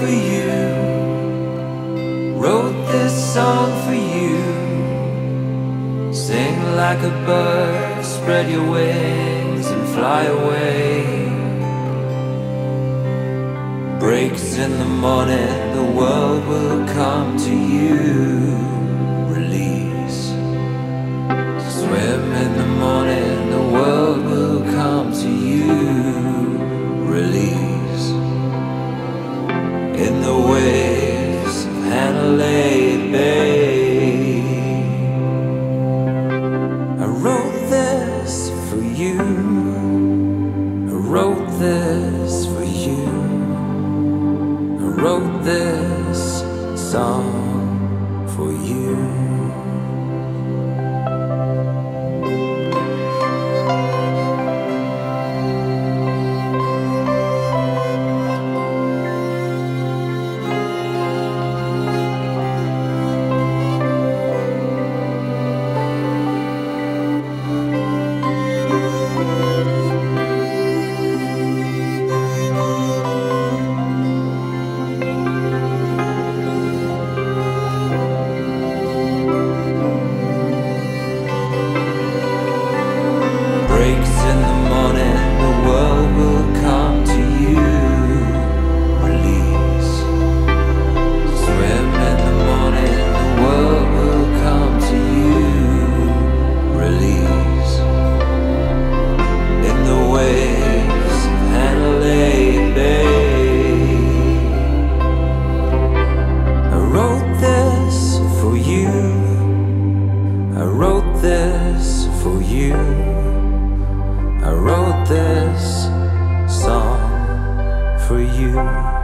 for you. Wrote this song for you. Sing like a bird, spread your wings and fly away. Breaks in the morning, the world will come to you. Release. Swim in the morning, wrote this for you. I wrote this song for you. For you. I wrote this song for you.